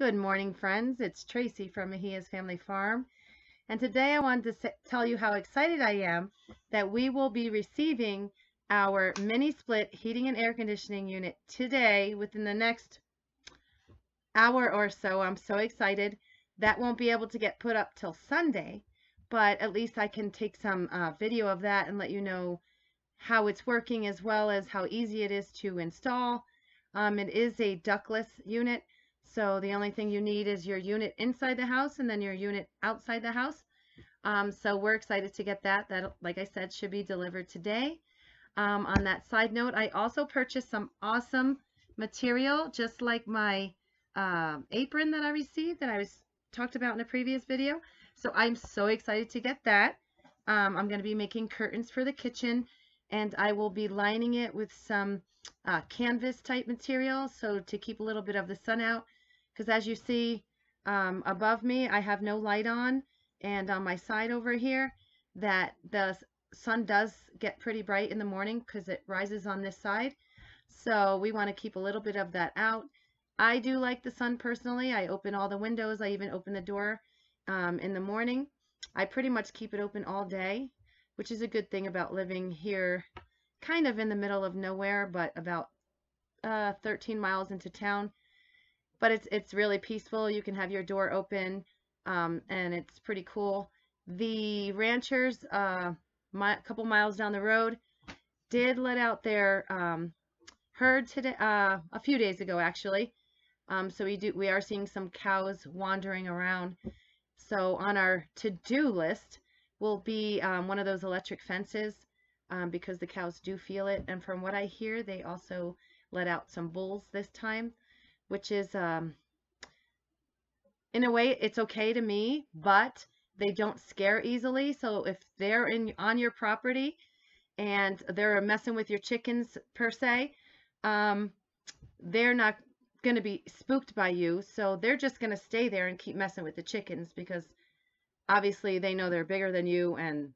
Good morning, friends. It's Tracy from Mejia's Family Farm. And today I wanted to tell you how excited I am that we will be receiving our mini split heating and air conditioning unit today within the next hour or so. I'm so excited. That won't be able to get put up till Sunday, but at least I can take some uh, video of that and let you know how it's working as well as how easy it is to install. Um, it is a ductless unit, so the only thing you need is your unit inside the house and then your unit outside the house. Um, so we're excited to get that. That, like I said, should be delivered today. Um, on that side note, I also purchased some awesome material, just like my uh, apron that I received that I was talked about in a previous video. So I'm so excited to get that. Um, I'm going to be making curtains for the kitchen and I will be lining it with some uh, canvas type material so to keep a little bit of the sun out because as you see um, above me I have no light on and on my side over here that the sun does get pretty bright in the morning because it rises on this side. So we want to keep a little bit of that out. I do like the sun personally. I open all the windows. I even open the door um, in the morning. I pretty much keep it open all day which is a good thing about living here kind of in the middle of nowhere but about uh, 13 miles into town but it's it's really peaceful. You can have your door open, um, and it's pretty cool. The ranchers, uh, my, a couple miles down the road, did let out their um, herd today, uh, a few days ago actually. Um, so we do we are seeing some cows wandering around. So on our to-do list will be um, one of those electric fences um, because the cows do feel it. And from what I hear, they also let out some bulls this time which is, um, in a way, it's okay to me, but they don't scare easily. So if they're in on your property and they're messing with your chickens per se, um, they're not going to be spooked by you. So they're just going to stay there and keep messing with the chickens because obviously they know they're bigger than you and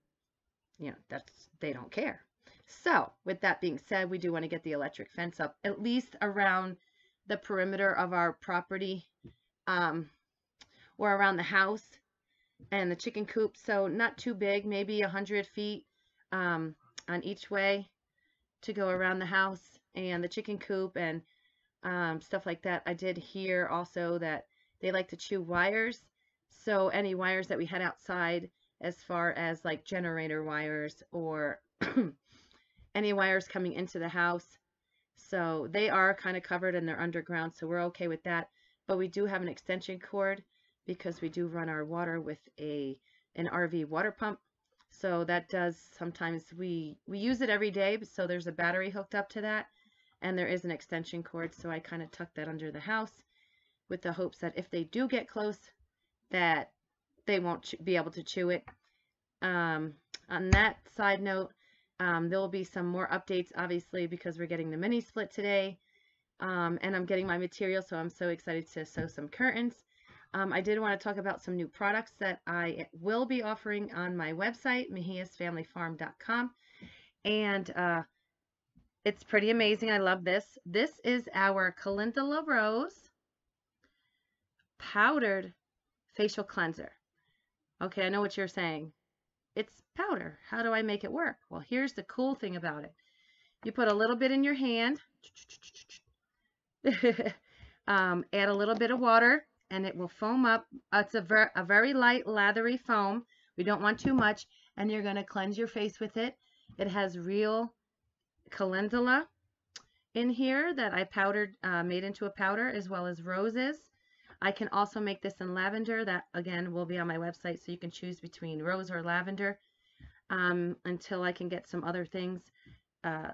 you know that's they don't care. So with that being said, we do want to get the electric fence up at least around the perimeter of our property um, or around the house and the chicken coop. So not too big, maybe 100 feet um, on each way to go around the house and the chicken coop and um, stuff like that. I did hear also that they like to chew wires. So any wires that we had outside as far as like generator wires or any wires coming into the house so they are kind of covered and they're underground, so we're okay with that. But we do have an extension cord because we do run our water with a an RV water pump. So that does sometimes we we use it every day, so there's a battery hooked up to that and there is an extension cord, so I kind of tuck that under the house with the hopes that if they do get close that they won't be able to chew it. Um, on that side note, um, there will be some more updates, obviously, because we're getting the mini split today. Um, and I'm getting my material, so I'm so excited to sew some curtains. Um, I did want to talk about some new products that I will be offering on my website, mejiasfamilyfarm.com. And uh, it's pretty amazing. I love this. This is our Calendula Rose powdered facial cleanser. Okay, I know what you're saying. It's powder. How do I make it work? Well, here's the cool thing about it. You put a little bit in your hand, um, add a little bit of water, and it will foam up. It's a, ver a very light, lathery foam. We don't want too much, and you're going to cleanse your face with it. It has real calendula in here that I powdered, uh, made into a powder, as well as roses. I can also make this in lavender. That, again, will be on my website, so you can choose between rose or lavender um, until I can get some other things. Uh,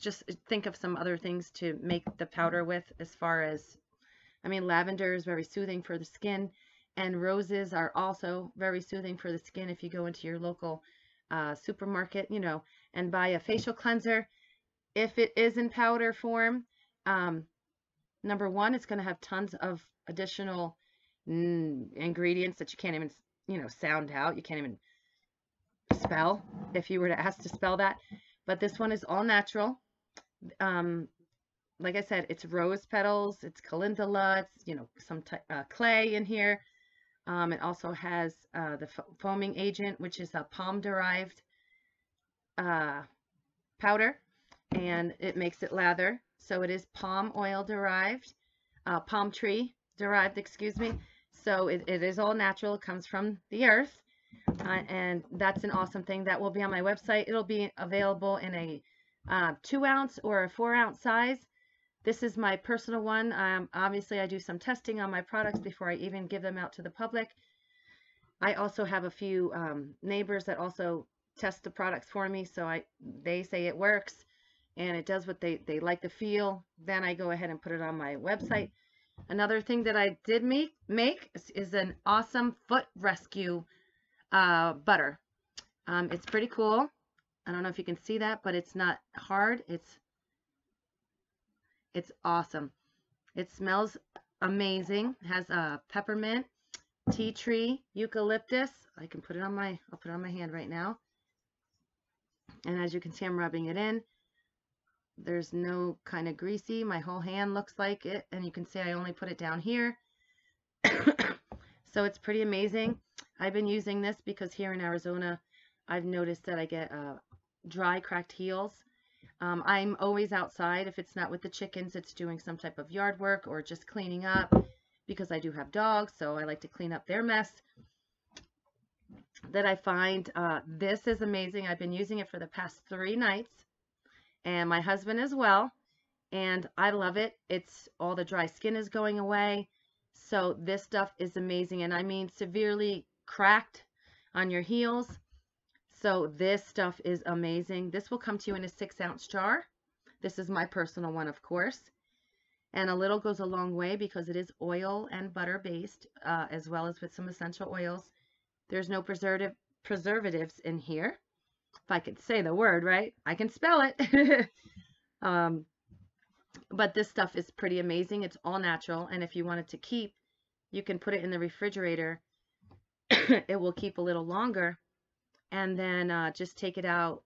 just think of some other things to make the powder with as far as, I mean, lavender is very soothing for the skin, and roses are also very soothing for the skin if you go into your local uh, supermarket, you know, and buy a facial cleanser. If it is in powder form, um, number one, it's going to have tons of additional mm, ingredients that you can't even, you know, sound out. You can't even spell if you were to ask to spell that. But this one is all natural. Um, like I said, it's rose petals, it's calendula, it's, you know, some uh, clay in here. Um, it also has uh, the foaming agent, which is a palm-derived uh, powder, and it makes it lather. So it is palm oil derived, uh, palm tree derived, excuse me. So it, it is all natural. It comes from the earth. Uh, and that's an awesome thing. That will be on my website. It'll be available in a uh, two ounce or a four ounce size. This is my personal one. Um, obviously, I do some testing on my products before I even give them out to the public. I also have a few um, neighbors that also test the products for me, so I they say it works and it does what they, they like to feel. Then I go ahead and put it on my website. Another thing that I did make, make is, an awesome foot rescue uh, butter. Um, it's pretty cool. I don't know if you can see that, but it's not hard. It's it's awesome. It smells amazing. It has a peppermint, tea tree, eucalyptus. I can put it on my, I'll put it on my hand right now. And as you can see, I'm rubbing it in. There's no kind of greasy. My whole hand looks like it. And you can see I only put it down here. so it's pretty amazing. I've been using this because here in Arizona, I've noticed that I get uh, dry, cracked heels. Um, I'm always outside. If it's not with the chickens, it's doing some type of yard work or just cleaning up because I do have dogs, so I like to clean up their mess. That I find uh, this is amazing. I've been using it for the past three nights, and my husband as well, and I love it. It's all the dry skin is going away. So this stuff is amazing, and I mean severely cracked on your heels so this stuff is amazing. This will come to you in a six ounce jar. This is my personal one, of course. And a little goes a long way because it is oil and butter based, uh, as well as with some essential oils. There's no preservative preservatives in here. If I could say the word, right? I can spell it. um, but this stuff is pretty amazing. It's all natural. And if you want it to keep, you can put it in the refrigerator. it will keep a little longer and then uh, just take it out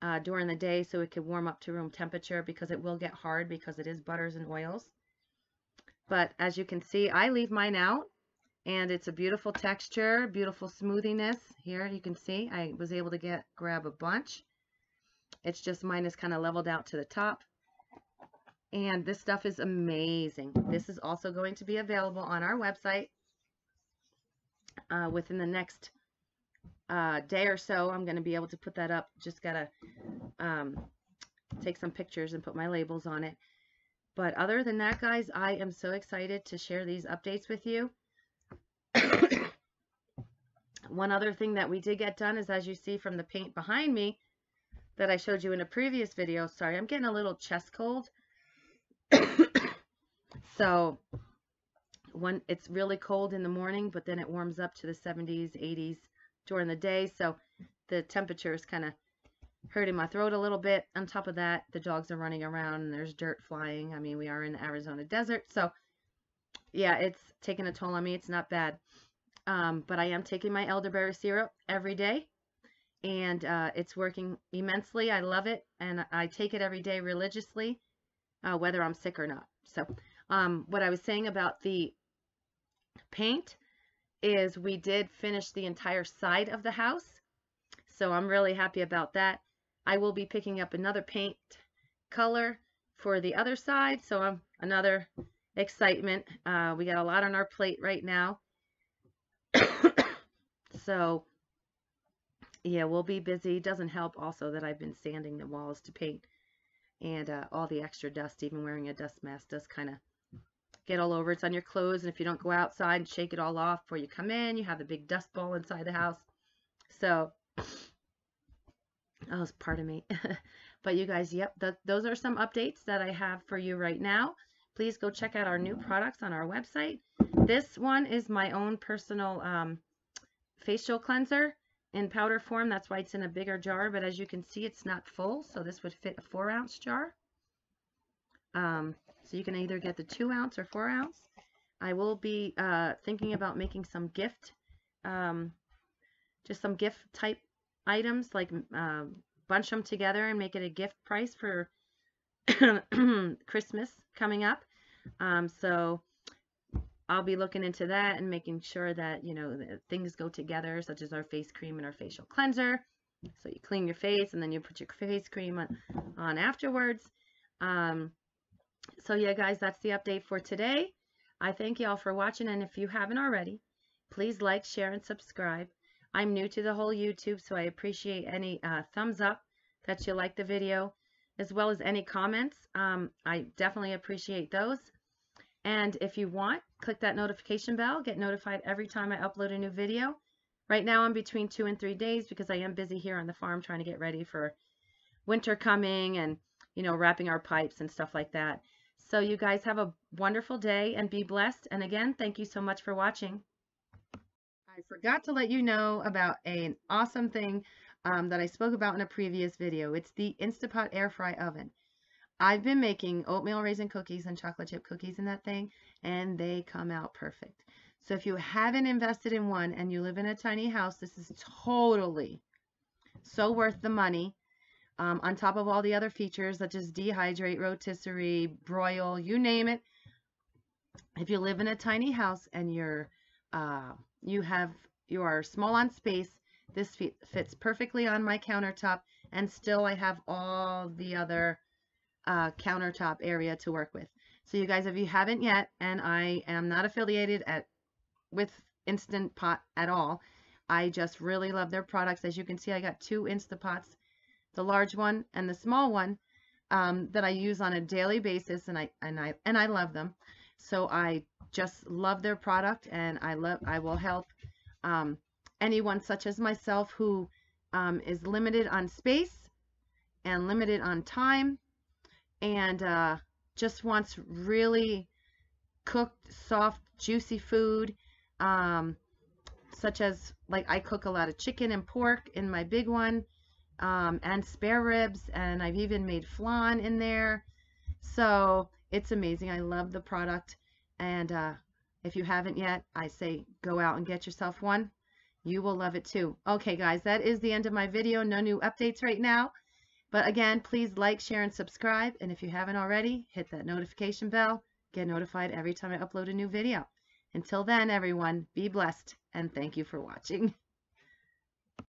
uh, during the day so it can warm up to room temperature because it will get hard because it is butters and oils. But as you can see, I leave mine out and it's a beautiful texture, beautiful smoothiness. Here you can see I was able to get grab a bunch. It's just mine is kind of leveled out to the top. And this stuff is amazing. This is also going to be available on our website uh, within the next uh, day or so, I'm going to be able to put that up. Just got to um, take some pictures and put my labels on it. But other than that, guys, I am so excited to share these updates with you. One other thing that we did get done is, as you see from the paint behind me that I showed you in a previous video, sorry, I'm getting a little chest cold. so when it's really cold in the morning, but then it warms up to the 70s, 80s during the day. So the temperature is kind of hurting my throat a little bit. On top of that, the dogs are running around and there's dirt flying. I mean, we are in the Arizona desert. So yeah, it's taking a toll on me. It's not bad. Um, but I am taking my elderberry syrup every day and uh, it's working immensely. I love it and I take it every day religiously, uh, whether I'm sick or not. So um, what I was saying about the paint, is we did finish the entire side of the house. So I'm really happy about that. I will be picking up another paint color for the other side. So I'm another excitement. Uh, we got a lot on our plate right now. so yeah, we'll be busy. Doesn't help also that I've been sanding the walls to paint and uh, all the extra dust, even wearing a dust mask does kind of get all over. It's on your clothes, and if you don't go outside and shake it all off before you come in, you have a big dust ball inside the house. So, oh, pardon me. but you guys, yep, th those are some updates that I have for you right now. Please go check out our new products on our website. This one is my own personal um, facial cleanser in powder form. That's why it's in a bigger jar, but as you can see, it's not full, so this would fit a four ounce jar. Um, so you can either get the two ounce or four ounce. I will be uh, thinking about making some gift, um, just some gift type items, like uh, bunch them together and make it a gift price for Christmas coming up. Um, so I'll be looking into that and making sure that, you know, things go together, such as our face cream and our facial cleanser. So you clean your face and then you put your face cream on, on afterwards. Um, so yeah, guys, that's the update for today. I thank you all for watching. And if you haven't already, please like, share, and subscribe. I'm new to the whole YouTube, so I appreciate any uh, thumbs up that you like the video, as well as any comments. Um, I definitely appreciate those. And if you want, click that notification bell, get notified every time I upload a new video. Right now I'm between two and three days because I am busy here on the farm trying to get ready for winter coming and, you know, wrapping our pipes and stuff like that. So you guys have a wonderful day and be blessed. And again, thank you so much for watching. I forgot to let you know about an awesome thing um, that I spoke about in a previous video. It's the Instapot Air Fry Oven. I've been making oatmeal raisin cookies and chocolate chip cookies in that thing, and they come out perfect. So if you haven't invested in one and you live in a tiny house, this is totally so worth the money. Um, on top of all the other features such as dehydrate, rotisserie, broil, you name it. If you live in a tiny house and you're uh, you have you are small on space, this fits perfectly on my countertop, and still I have all the other uh, countertop area to work with. So you guys, if you haven't yet, and I am not affiliated at with Instant Pot at all, I just really love their products. As you can see, I got two Instapots, the large one and the small one, um, that I use on a daily basis, and I and I and I love them. So I just love their product, and I love I will help um, anyone such as myself who um, is limited on space and limited on time and uh, just wants really cooked, soft, juicy food, um, such as like I cook a lot of chicken and pork in my big one, um, and spare ribs, and I've even made flan in there. So it's amazing. I love the product, and uh, if you haven't yet, I say go out and get yourself one. You will love it too. Okay, guys, that is the end of my video. No new updates right now. But again, please like, share, and subscribe. And if you haven't already, hit that notification bell. Get notified every time I upload a new video. Until then, everyone, be blessed, and thank you for watching.